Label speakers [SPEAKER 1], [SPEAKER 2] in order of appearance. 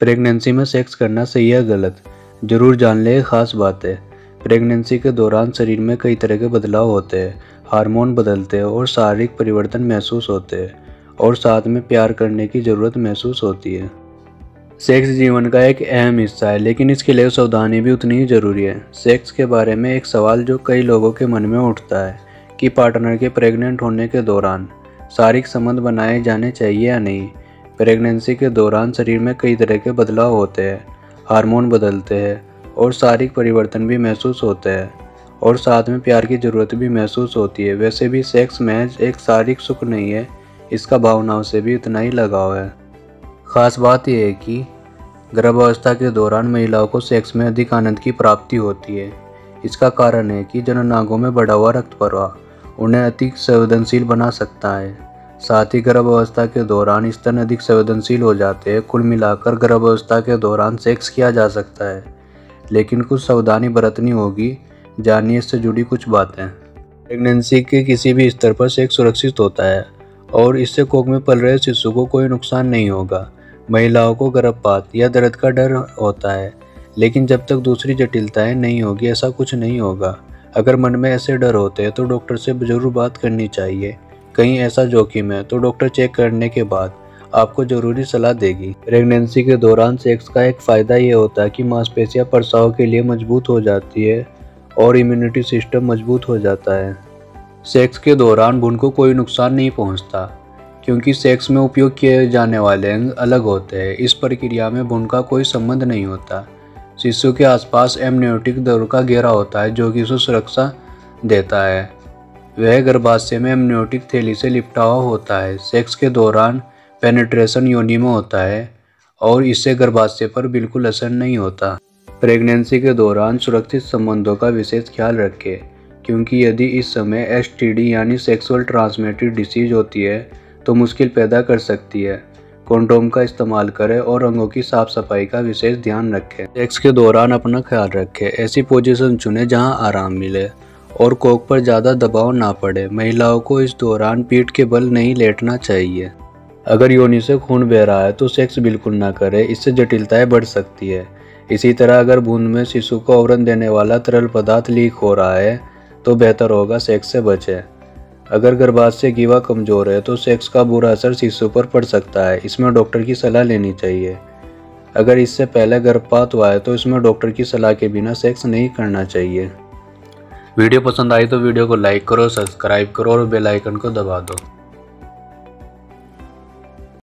[SPEAKER 1] Pregnancy में sex करना सही या गलत? ज़रूर जान ले, खास बात है। प्रेगनेंसी के दौरान शरीर में कई तरह के बदलाव होते हैं। हार्मोन बदलते हैं और शारीरिक परिवर्तन महसूस होते हैं और साथ में प्यार करने की ज़रूरत महसूस होती है। सेक्स जीवन का एक अहम हिस्सा है, लेकिन इसके लिए सावधानी भी उतनी ही ज़रूरी है। सेक्स के बारे में एक सवाल जो कई लोगों के मन में उठता है कि पार्टनर के प्रेग्नेंट होने के दौरान शारीरिक संबंध बनाए जाने चाहिए या नहीं। प्रेगनेंसी के दौरान शरीर में कई तरह के बदलाव होते हैं, हार्मोन बदलते हैं और शारीरिक परिवर्तन भी महसूस होते हैं। और साथ में प्यार की ज़रूरत भी महसूस होती है। वैसे भी सेक्स महज एक शारीरिक सुख नहीं है, इसका भावनाओं से भी उतना ही लगाव है। ख़ास बात यह है कि गर्भावस्था के दौरान महिलाओं को सेक्स में अधिक आनंद की प्राप्ति होती है। इसका कारण है कि जननांगों में बढ़ा हुआ रक्त प्रवाह उन्हें अधिक संवेदनशील बना सकता है। साथ ही गर्भावस्था के दौरान स्तन अधिक संवेदनशील हो जाते हैं। कुल मिलाकर गर्भावस्था के दौरान सेक्स किया जा सकता है, लेकिन कुछ सावधानी बरतनी होगी। जानिए इससे जुड़ी कुछ बातें। प्रेगनेंसी के किसी भी स्तर पर सेक्स सुरक्षित होता है, और इससे कोख में पल रहे शिशु को कोई नुकसान नहीं होगा। महिलाओं को गर्भपात या दर्द का डर होता है, लेकिन जब तक दूसरी जटिलताएँ नहीं होगी, ऐसा कुछ नहीं होगा। अगर मन में ऐसे डर होते हैं तो डॉक्टर से ज़रूर बात करनी चाहिए। कहीं ऐसा जोखिम है तो डॉक्टर चेक करने के बाद आपको ज़रूरी सलाह देगी। प्रेगनेंसी के दौरान सेक्स का एक फ़ायदा ये होता है कि मांसपेशियाँ प्रसाव के लिए मज़बूत हो जाती है और इम्यूनिटी सिस्टम मज़बूत हो जाता है। सेक्स के दौरान भून को कोई नुकसान नहीं पहुँचता, क्योंकि सेक्स में उपयोग किए जाने वाले अंग अलग होते हैं। इस प्रक्रिया में भून का कोई संबंध नहीं होता। शिशु के आसपास एमनियोटिक दौर का घेरा होता है, जो कि उसे सुरक्षा देता है। वह गर्भाशय में एमनियोटिक थैली से लिपटा हुआ होता है। सेक्स के दौरान पेनिट्रेशन योनि में होता है और इससे गर्भाशय पर बिल्कुल असर नहीं होता। प्रेगनेंसी के दौरान सुरक्षित संबंधों का विशेष ख्याल रखें, क्योंकि यदि इस समय एसटीडी यानी सेक्सुअल ट्रांसमिटेड डिसीज होती है तो मुश्किल पैदा कर सकती है। कॉन्डोम का इस्तेमाल करें और अंगों की साफ़ सफ़ाई का विशेष ध्यान रखें। सेक्स के दौरान अपना ख्याल रखें। ऐसी पोजीशन चुनें जहाँ आराम मिले। और कोक पर ज़्यादा दबाव ना पड़े। महिलाओं को इस दौरान पीठ के बल नहीं लेटना चाहिए। अगर योनि से खून बह रहा है तो सेक्स बिल्कुल ना करें। इससे जटिलताएँ बढ़ सकती है। इसी तरह अगर बूंद में शिशु को आवरण देने वाला तरल पदार्थ लीक हो रहा है तो बेहतर होगा सेक्स से बचे। अगर गर्भाशय गीवा कमज़ोर है तो सेक्स का बुरा असर शिशु पर पड़ सकता है। इसमें डॉक्टर की सलाह लेनी चाहिए। अगर इससे पहले गर्भपात हुआ है तो इसमें डॉक्टर की सलाह के बिना सेक्स नहीं करना चाहिए। वीडियो पसंद आई तो वीडियो को लाइक करो, सब्सक्राइब करो और बेल आइकन को दबा दो।